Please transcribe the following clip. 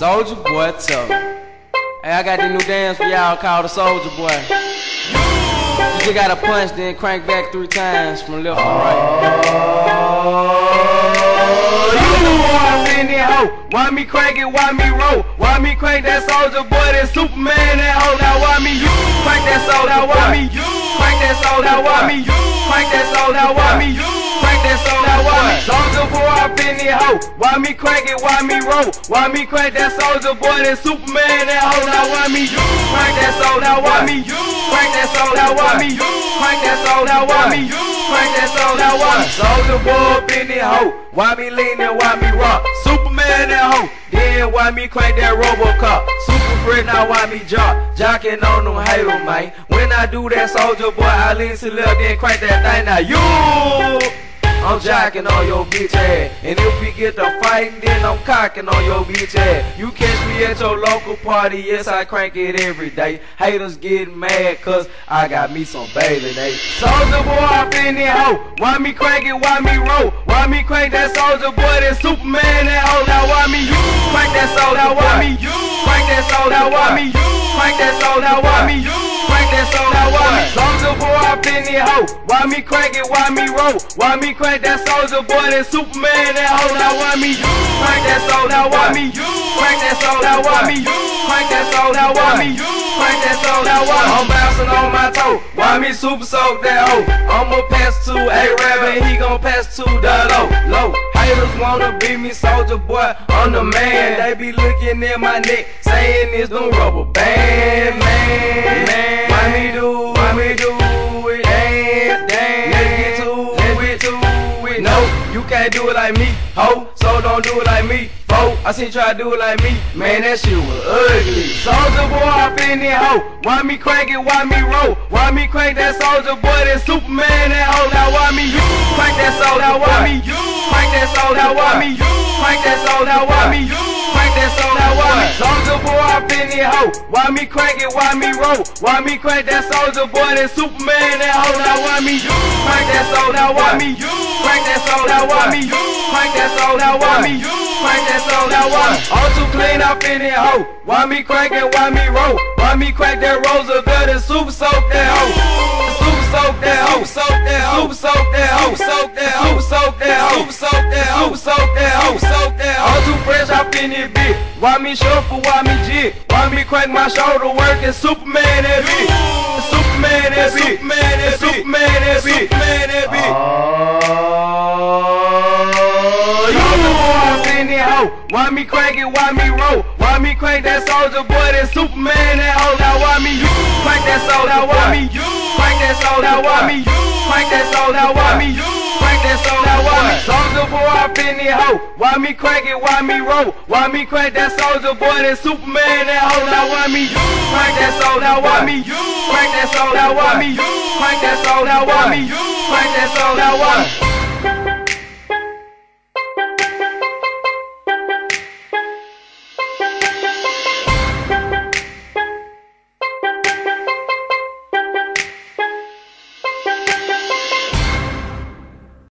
Soulja Boy tough. Hey, I got this new dance for y'all called the Soulja Boy. You just gotta punch, then crank back three times from left to right. Why me crank it, why me roll? Why me crank that Soulja Boy, that Superman, that hoe? Now why me you crank that soul? Now why me you crank that soul? Now why me you crank that soul? Now why me you boy up in the hoe? Why me crank it? Why me roll? Why me crank that Soulja Boy, that Superman, that hoe? Now why me you crank that soul? Now why me you crank that soul? Now why me you crank that soul? Now why me you crank that soul? Now why me Soulja Boy up in the hoe? Why me leaning? Why me rock? Superman that hoe. Then why me crank that Robocop? Super friend, now why me jock? Jocking on them hater, man. When I do that Soulja Boy, I lean to left, then crank that thing. Now you. I'm jacking on your bitch ass. And if we get to fighting, then I'm cocking on your bitch ass. You catch me at your local party, yes, I crank it every day. Haters getting mad, cause I got me some baby day. Soulja Boy, I in that hoe. Why me crank it, why me roll? Why me crank that Soulja Boy, that Superman, that hoe? Now why me you crank that soldier, why me you crank that soul? Now why me you crank that soldier, why me you crank that soul? Now why me Why me crank it, why me roll? Why me crank that Soulja Boy, that Superman, that hoe? Now why me you crank that soul? Now why me you crank that soul? Now why me you crank that soul? Now why me you crank that soul? Now why I'm bouncing on my toe? Why me super soak that hoe? I'ma pass to a rabbit, he gon' pass to the low, low. Haters wanna be me, Soulja Boy, I'm the man. They be looking at my neck, saying it's them rubber band, man. You can't do it like me, ho. So don't do it like me, fo. I seen try to do it like me, man. That shit was ugly. Soulja Boy, I in that hoe. Why me crank it? Why me roll? Why me crank that Soulja Boy? That Superman, that hoe. Now why me you crank that soldier, Now why me you crank that soul? Now why me you crank that soul? Now why me you crank that? Now why me soldier in. Why me crank it? Why me roll? Why me crank that soldier boy? That Superman, that hoe. Now why me you crank that? Now why me you crank that soul? Now why me crank that soul? Now why me crank that soul? Now why me all too clean up in that hoe? Why me crank it? Why me roll? Why me crank that Roosevelt and super soak that hoe? Super soak that hoe, soak that hoe, super soak that hoe, soak that super soak that hoe, soak that hoe, soak that hoe, soak that hoe. All too fresh up in this bitch. Why me shuffle? Why me jig? Why me crank my shoulder? Superman that. Superman that bitch. Superman that bitch. Superman that bitch. Superman that bitch. Why me crank it? Why me roll? Why me crank that Soulja Boy? That Superman that hoe? Now why me you crank that soul? Now why me you crank that soul? Now why me you crank that soul? Now why me you crank that soul? Now why me Soulja Boy up in the hoe? Why me crank it? Why me roll? Why me crank that Soulja Boy? That Superman that hoe? Now why me you crank that soul? Now why me you crank that soul? Now why me you crank that soul? Now why me you crank that soul? Now why me